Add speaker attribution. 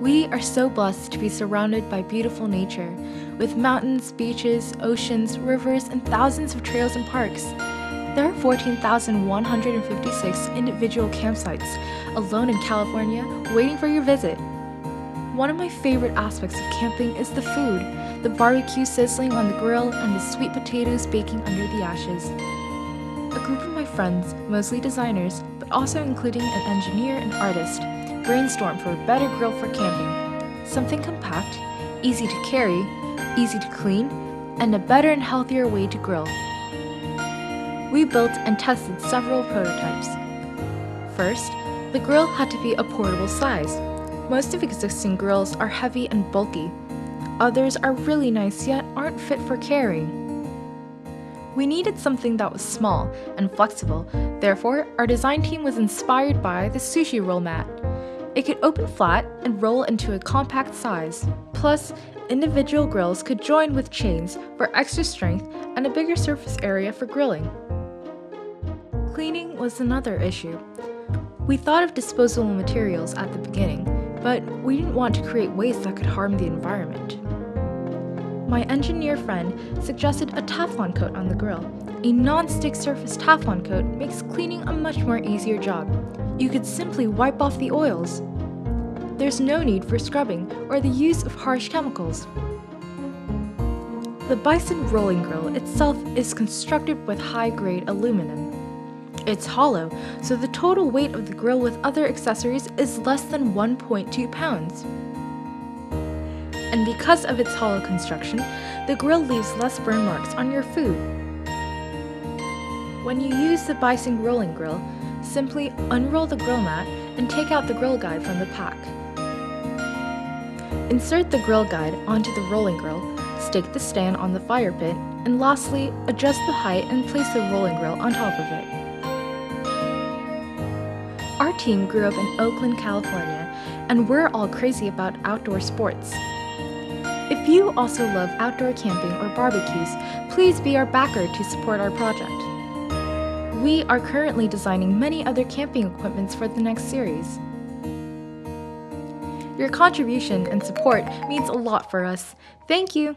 Speaker 1: We are so blessed to be surrounded by beautiful nature, with mountains, beaches, oceans, rivers, and thousands of trails and parks. There are 14,156 individual campsites alone in California waiting for your visit. One of my favorite aspects of camping is the food the barbecue sizzling on the grill and the sweet potatoes baking under the ashes. A group of my friends, mostly designers, but also including an engineer and artist, brainstormed for a better grill for camping. Something compact, easy to carry, easy to clean, and a better and healthier way to grill. We built and tested several prototypes. First, the grill had to be a portable size. Most of existing grills are heavy and bulky. Others are really nice yet aren't fit for carrying. We needed something that was small and flexible, therefore, our design team was inspired by the sushi roll mat. It could open flat and roll into a compact size. Plus, individual grills could join with chains for extra strength and a bigger surface area for grilling. Cleaning was another issue. We thought of disposable materials at the beginning, but we didn't want to create waste that could harm the environment. My engineer friend suggested a Teflon coat on the grill. A non-stick surface Teflon coat makes cleaning a much more easier job. You could simply wipe off the oils. There's no need for scrubbing or the use of harsh chemicals. The Bison rolling grill itself is constructed with high-grade aluminum. It's hollow, so the total weight of the grill with other accessories is less than 1.2 pounds. And because of its hollow construction, the grill leaves less burn marks on your food. When you use the Bison rolling grill, simply unroll the grill mat and take out the grill guide from the pack. Insert the grill guide onto the rolling grill, stake the stand on the fire pit, and lastly, adjust the height and place the rolling grill on top of it. Our team grew up in Oakland, California, and we're all crazy about outdoor sports. If you also love outdoor camping or barbecues, please be our backer to support our project. We are currently designing many other camping equipments for the next series. Your contribution and support means a lot for us. Thank you!